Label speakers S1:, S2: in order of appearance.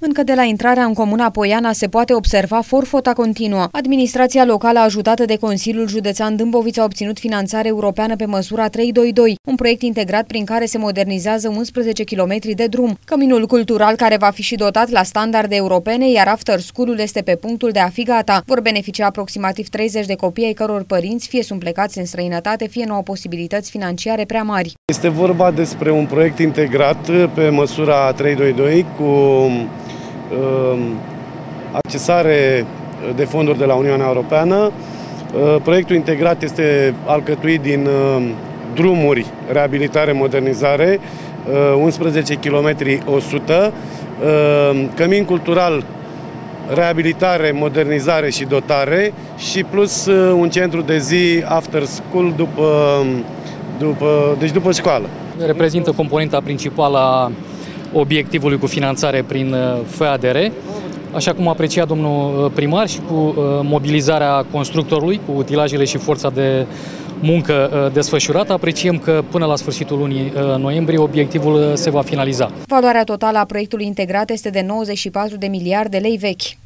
S1: Încă de la intrarea în comuna Poiana se poate observa forfota continuă. Administrația locală ajutată de Consiliul Județean Dâmbovița a obținut finanțare europeană pe măsura 322, un proiect integrat prin care se modernizează 11 km de drum. Căminul cultural care va fi și dotat la standarde europene, iar after school-ul este pe punctul de a fi gata. Vor beneficia aproximativ 30 de copii ai căror părinți fie sunt plecați în străinătate, fie nu au posibilități financiare prea mari.
S2: Este vorba despre un proiect integrat pe măsura 322 cu Um, accesare de fonduri de la Uniunea Europeană. Uh, proiectul integrat este alcătuit din um, drumuri, reabilitare, modernizare, 11 km 100, cămin cultural, reabilitare, modernizare și dotare și plus uh, un centru de zi after school după, um, după, deci după școală.
S3: Reprezintă componenta principală a obiectivului cu finanțare prin uh, FADR, așa cum aprecia domnul uh, primar și cu uh, mobilizarea constructorului, cu utilajele și forța de muncă desfășurată, apreciem că până la sfârșitul lunii noiembrie obiectivul se va finaliza.
S1: Valoarea totală a proiectului integrat este de 94 de miliarde lei vechi.